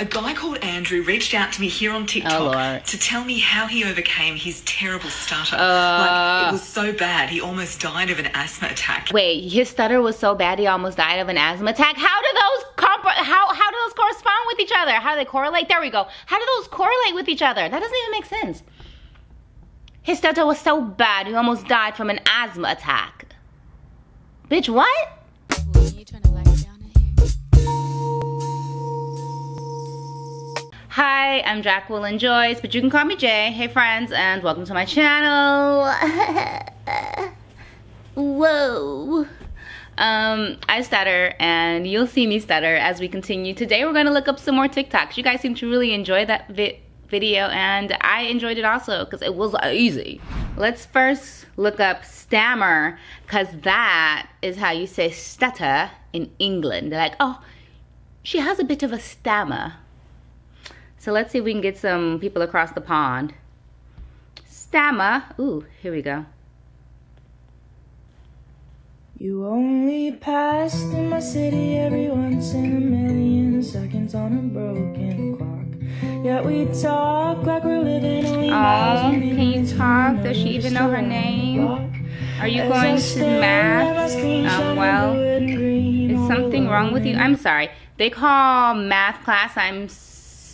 A guy called Andrew reached out to me here on TikTok Oh, Lord. to tell me how he overcame his terrible stutter. Uh. like, it was so bad, he almost died of an asthma attack. Wait, his stutter was so bad he almost died of an asthma attack. How do those comp- how how do those correspond with each other? How do they correlate? There we go. How do those correlate with each other? That doesn't even make sense. His stutter was so bad he almost died from an asthma attack. Bitch, what? I'm Jacquelyn Joyce, but you can call me Jay. Hey friends, and welcome to my channel. Whoa. Um, I stutter, and you'll see me stutter as we continue. Today we're gonna look up some more TikToks. You guys seem to really enjoy that vi video, and I enjoyed it also because it was easy. Let's first look up stammer, because that is how you say stutter in England. They're like, oh, she has a bit of a stammer. So let's see if we can get some people across the pond. Stammer. Ooh, here we go. You only pass through my city every once in a million seconds on a broken clock. Yet we talk like we're living only Oh, can you talk? Does she even know her name? Are you going to stare at my math? Um, well, is something wrong with you? I'm sorry. They call math class, I'm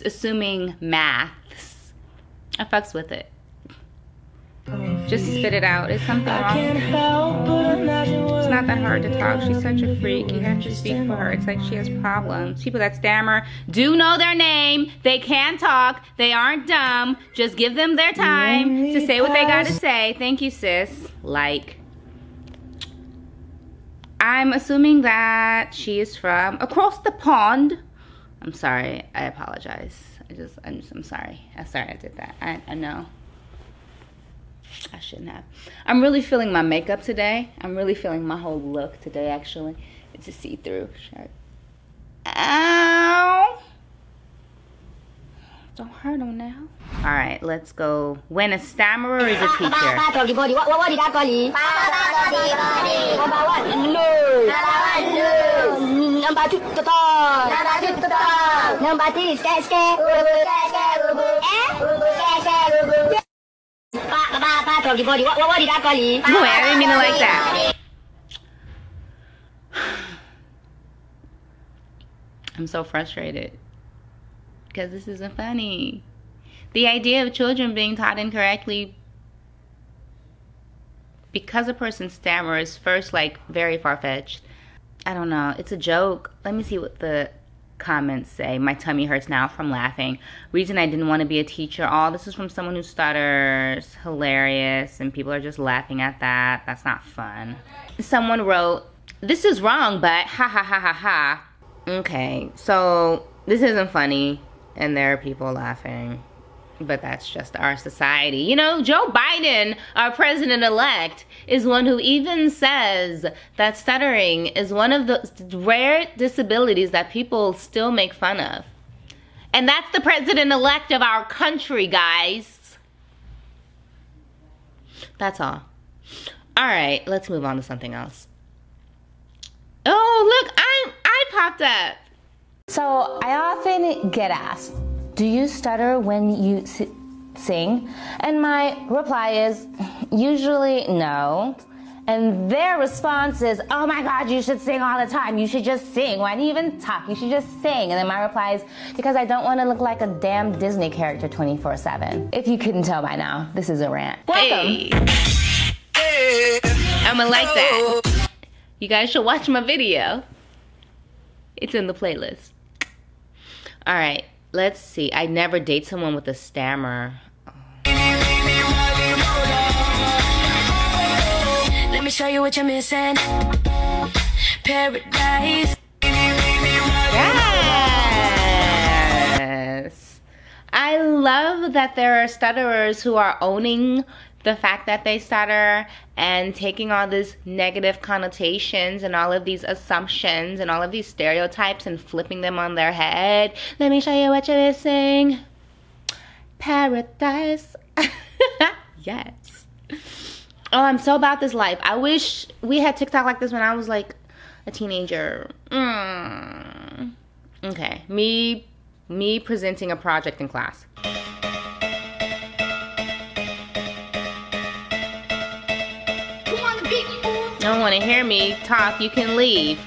assuming maths. I fucks with it. Just spit it out. Is something I wrong? can't help but imagine what It's not that hard to talk. She's such a freak. You have to speak for her. It's like she has problems. People that stammer do know their name. They can talk. They aren't dumb. Just give them their time to say what they gotta say. Thank you, sis. Like, I'm assuming that she is from across the pond. I'm sorry. I apologize. I just, I'm, I'm sorry. I'm sorry I did that. I, I know. I shouldn't have. I'm really feeling my makeup today. I'm really feeling my whole look today, actually. It's a see through shirt. Ow! Don't hurt him now. All right, let's go. When a stammerer is a teacher. ป้ Yang baju tetap. Yang baju tetap. Yang baju skek skek. Ubu skek ubu. Eh? Ubu skek skek ubu. Pa pa pa pa doggy body. What what what did I call him? No, I didn't mean it like that. I'm so frustrated because this isn't funny. The idea of children being taught incorrectly because a person stammers first like very far fetched I don't know. It's a joke. Let me see what the comments say. My tummy hurts now from laughing. Reason I didn't want to be a teacher. All this is from someone who stutters. Hilarious. And people are just laughing at that. That's not fun. Someone wrote, This is wrong, but ha ha ha ha ha. Okay, so this isn't funny. And there are people laughing. But that's just our society. You know, Joe Biden, our president elect, is one who even says that stuttering is one of the rare disabilities that people still make fun of. And that's the president elect of our country, guys. That's all. All right, let's move on to something else. Oh, look, I'm I popped up. So I often get asked, do you stutter when you s- sing? And my reply is usually no. And their response is, oh my God, you should sing all the time. You should just sing. Why do you even talk? You should just sing. And then my reply is, because I don't want to look like a damn Disney character 24 7. If you couldn't tell by now, this is a rant. Welcome. Hey. I'ma like that. You guys should watch my video. It's in the playlist. All right, let's see. I never date someone with a stammer. Let me show you what you're missing. Paradise. Yes. I love that there are stutterers who are owning the fact that they stutter and taking all these negative connotations and all of these assumptions and all of these stereotypes and flipping them on their head. Let me show you what you're missing. Paradise. yes. Oh, I'm so about this life. I wish we had TikTok like this when I was like a teenager. Mm. Okay, me Me presenting a project in class. Don't want to hear me talk, you can leave.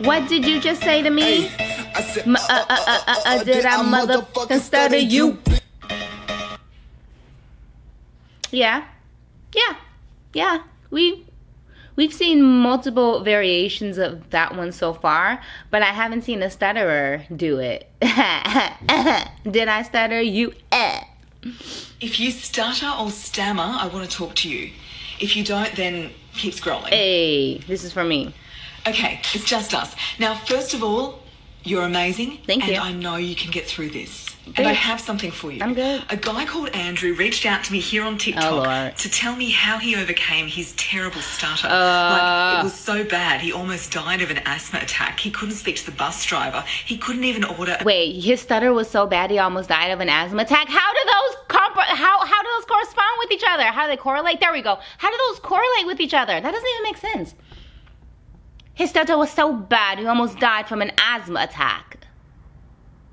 What did you just say to me? I said, M- uh, uh, uh, uh, uh, did I motherfucking stutter you? Yeah. Yeah. Yeah. We we've seen multiple variations of that one so far, but I haven't seen a stutterer do it. Did I stutter you? Eh. If you stutter or stammer, I want to talk to you. If you don't, then keep scrolling. Hey, this is for me. Okay, it's just us. Now, first of all, you're amazing. Thank and you. I know you can get through this. And I have something for you. I'm good. A guy called Andrew reached out to me here on TikTok Oh, to tell me how he overcame his terrible stutter. Uh. like, it was so bad, he almost died of an asthma attack. He couldn't speak to the bus driver. He couldn't even order. Wait, his stutter was so bad he almost died of an asthma attack. How do those comp- how how do those correspond with each other? How do they correlate? There we go. How do those correlate with each other? That doesn't even make sense. His stutter was so bad he almost died from an asthma attack.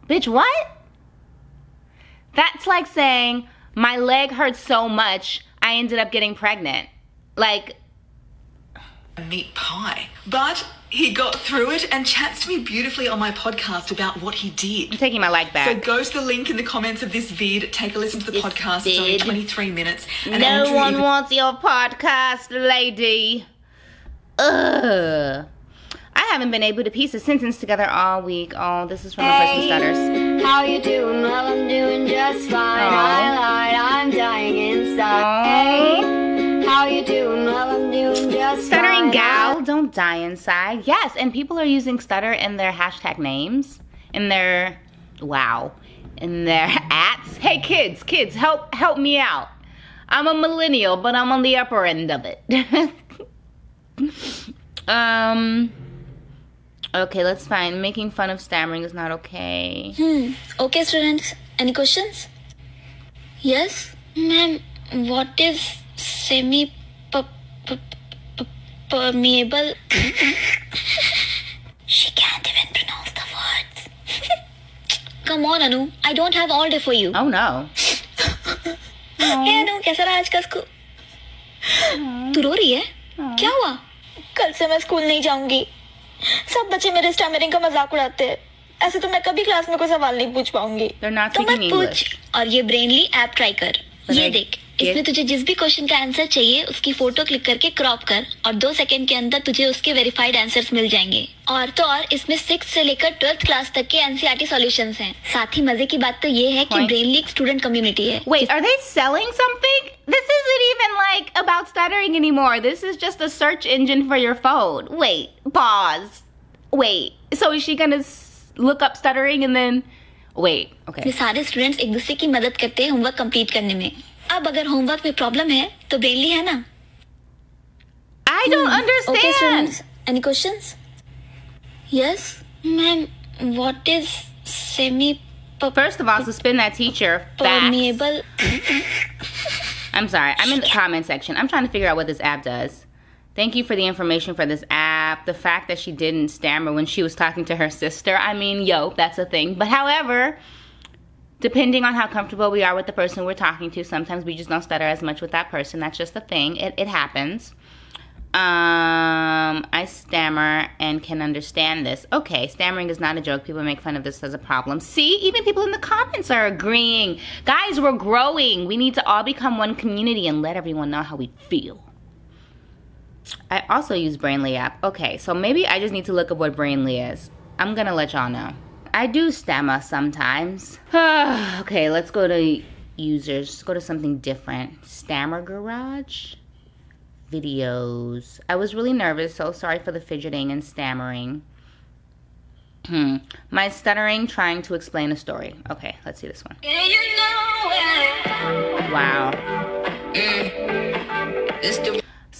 Bitch, what? That's like saying my leg hurts so much I ended up getting pregnant. Like a meat pie. But he got through it and chats to me beautifully on my podcast about what he I'm did. taking my leg back. So go to the link in the comments of this vid, take a listen to the This podcast. It's only 23 minutes. And no Andrew one wants your podcast, lady. Ugh. I haven't been able to piece a sentence together all week. Oh, this is from the person who stutters. How you doing? Well, I'm doing just fine. I lied, I'm dying inside. Hey, how you doing? Well, I'm doing just fine? Stuttering fine. gal, don't die inside. Yes, and people are using stutter in their hashtag names, in their wow, in their ats. Hey kids, kids, help help me out. I'm a millennial, but I'm on the upper end of it. um Okay, let's find making fun of stammering is not okay. Hmm. Okay, students. Any questions? Yes, ma'am. What is semi p- p- p- permeable? she can't even pronounce the words. Come on, Anu. I don't have all day for you. Oh no. Hey, Anu, कैसा रहा आज का school तू रो रही है क्या हुआ कल से मैं स्कूल नहीं जाऊंगी सब बच्चे मेरे स्टैमरिंग का मज़ाक उड़ाते हैं ऐसे तो मैं कभी क्लास में कोई सवाल नहीं पूछ पाऊँगी तो मत पूछ और ये ब्रेनली ऐप ट्राई कर But ये I देख इसमें तुझे जिस भी क्वेश्चन का आंसर चाहिए उसकी फ़ोटो क्लिक करके क्रॉप कर और दो सेकंड के अंदर तुझे उसके वेरीफाइड आंसर्स मिल जाएँगे और तो और इसमें सिक्स से लेकर ट्वेल्थ क्लास तक के एनसीआरटी सॉल्यूशंस हैं साथ ही मज़े की बात तो ये है कि. ब्रेनली एक स्टूडेंट कम्युनिटी है Wait, are they selling something? This isn't even like about stuttering anymore. This is just a search engine for your phone. Wait, pause. Wait, so is she gonna look up stuttering and then wait? Okay. ये सारे students एक दूसरे की मदद करते हैं homework complete करने में अब अगर homework में problem है तो Brainly है ना I don't hmm. understand. Okay, students. Any questions? Yes, ma'am. What is semi? First of all, suspend that teacher. Permeable. I'm sorry. I'm in the comment section. I'm trying to figure out what this app does. Thank you for the information for this app. The fact that she didn't stammer when she was talking to her sister. I mean, yo, that's a thing. But however, depending on how comfortable we are with the person we're talking to, sometimes we just don't stutter as much with that person. That's just a thing. It, it happens. Um, I stammer and can understand this. Okay, stammering is not a joke. People make fun of this as a problem. See, even people in the comments are agreeing. Guys, we're growing. We need to all become one community and let everyone know how we feel. I also use Brainly app. Okay, so maybe I just need to look up what Brainly is. I'm gonna let y'all know. I do stammer sometimes. okay, let's go to users. Let's go to something different. Stammer Garage videos. I was really nervous, so sorry for the fidgeting and stammering. Hmm. My stuttering trying to explain a story. Okay, let's see this one. Wow.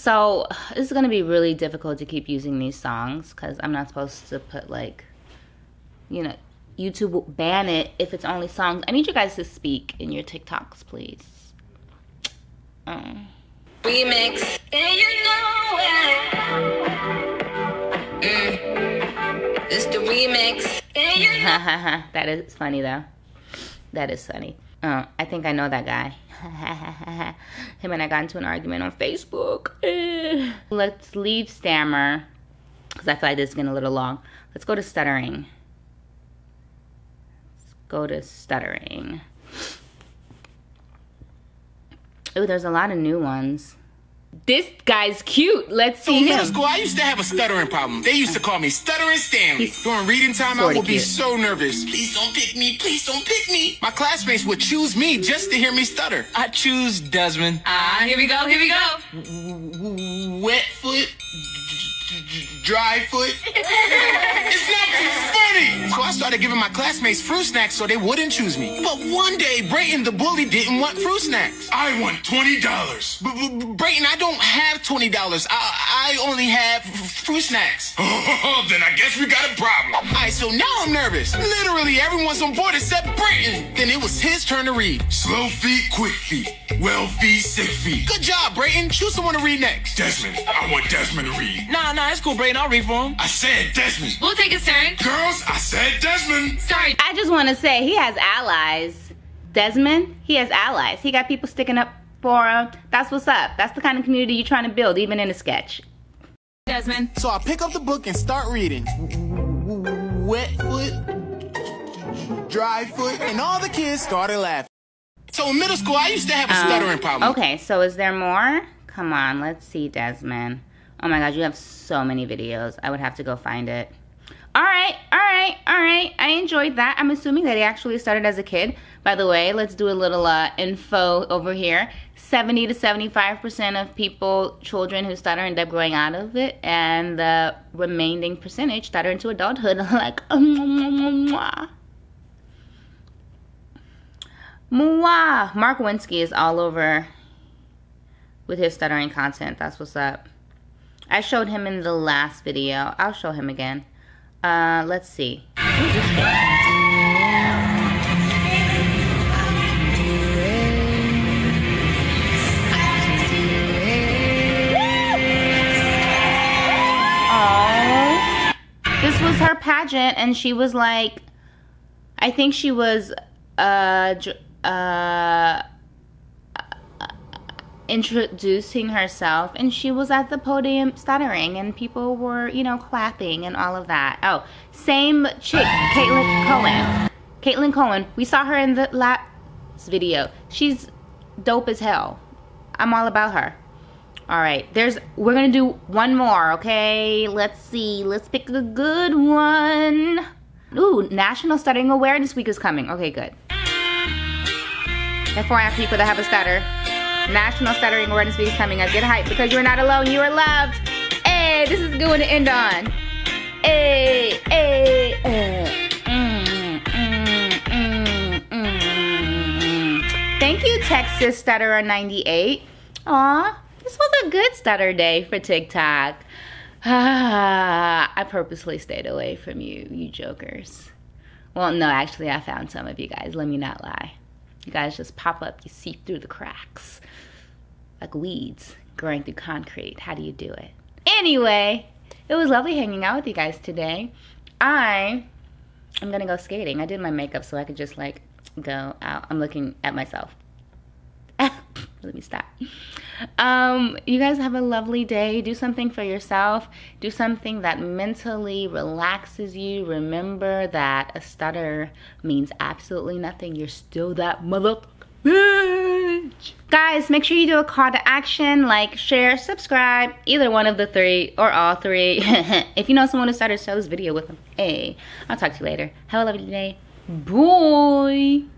So, this is going to be really difficult to keep using these songs because I'm not supposed to put, like, you know, YouTube will ban it if it's only songs. I need you guys to speak in your TikToks, please. Um. Remix. Mm. It's the remix. that is funny though. That is funny. Oh, I think I know that guy. Him and I got into an argument on Facebook. Eh. Let's leave stammer because I feel like this is getting a little long. Let's go to stuttering. Let's go to stuttering. Oh, there's a lot of new ones. This guy's cute. Let's So see in middle him. school, I used to have a stuttering problem. They used to call me Stuttering Stanley. He's During reading time, I sorta would be cute. so nervous. Please don't pick me. Please don't pick me. My classmates would choose me just to hear me stutter. I choose Desmond. Ah, here we go, here we go. Wet foot, dry foot. it's not funny. So I started giving my classmates fruit snacks so they wouldn't choose me. But one day, Brayton the bully didn't want fruit snacks. I want twenty dollars. Brayton, I don't have twenty dollars. I, I only have f- fruit snacks. Oh, then I guess we got a problem. All right, so now I'm nervous. Literally, everyone's on board except Brayton. Then it was his turn to read. Slow feet, quick feet. Well feet, sick feet. Good job, Brayton. Choose someone to read next. Desmond. I want Desmond to read. Nah, nah, it's cool, Brayton. I'll read for him. I said Desmond. We'll take his turn. Girls, I said Desmond. Sorry. I just want to say he has allies. Desmond, he has allies. He got people sticking up for him. That's what's up. That's the kind of community you're trying to build, even in a sketch. Desmond. So I pick up the book and start reading. Wet foot, dry foot, and all the kids started laughing. So in middle school, I used to have a stuttering problem. Um, Okay, so is there more? Come on, let's see, Desmond. Oh my god, you have so many videos. I would have to go find it. All right, all right, all right. I enjoyed that. I'm assuming that he actually started as a kid. By the way, let's do a little uh, info over here. 70 to 75% of people, children who stutter end up growing out of it, and the remaining percentage stutter into adulthood like mwah. Mwah. Mark Winsky is all over with his stuttering content. That's what's up. I showed him in the last video. I'll show him again. Uh, let's see. This was her pageant, and she was like, I think she was, uh, uh, introducing herself and she was at the podium stuttering and people were you know clapping and all of that. Oh same chick caitlin cohen. Caitlin cohen we saw her in the last video. She's dope as hell. I'm all about her. All right there's we're gonna do one more okay? Let's see let's pick the good one. Ooh, national stuttering awareness week is coming. Okay good. Therefore, I have people that have a stutter. National Stuttering Awareness Week is coming up. Get hyped because you're not alone. You are loved. Hey, this is good one to end on. Hey, hey, hey. Mm, mm, mm. Thank you, Texas Stutterer 98. Aw, this was a good stutter day for TikTok. I purposely stayed away from you, you jokers. Well, no, actually, I found some of you guys. Let me not lie. You guys just pop up, you seep through the cracks like weeds growing through concrete. How do you do it? Anyway, it was lovely hanging out with you guys today. I am gonna go skating. I did my makeup so I could just like go out. I'm looking at myself. Let me stop. Um, you guys have a lovely day. Do something for yourself. Do something that mentally relaxes you. Remember that a stutter means absolutely nothing. You're still that mother bitch. Guys, make sure you do a call to action, like, share, subscribe, either one of the three or all three. if you know someone who started, share this video with them. Hey, I'll talk to you later. Have a lovely day. Bye.